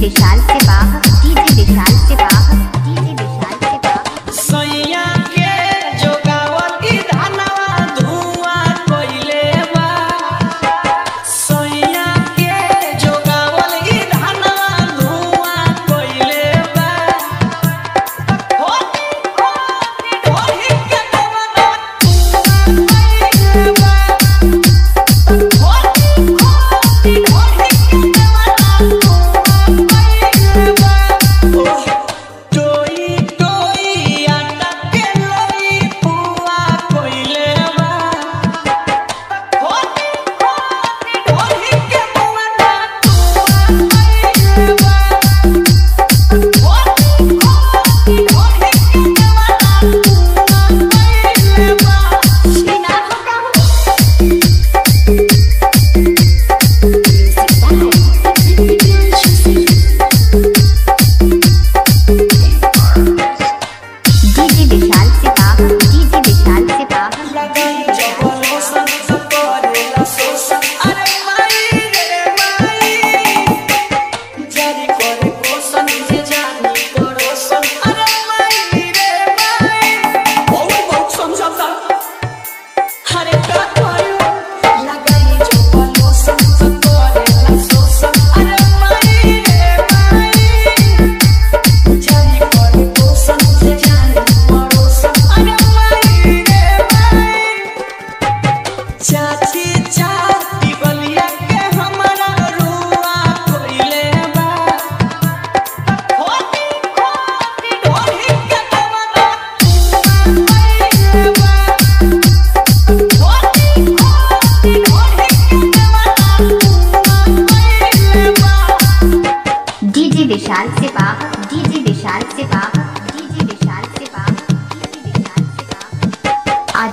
Vishal yeah.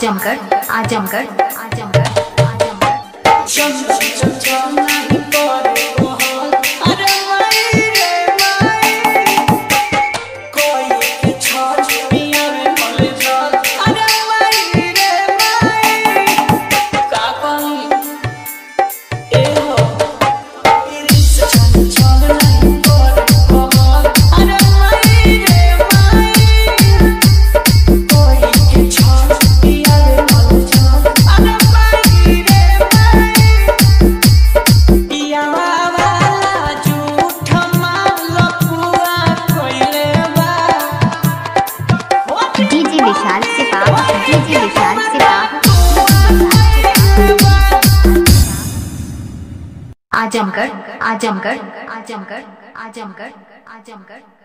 जमकर आ जमकर आ जमकर आ जमकर आजमगढ़ आजमगढ़ आजमगढ़ आजमगढ़ आजमगढ़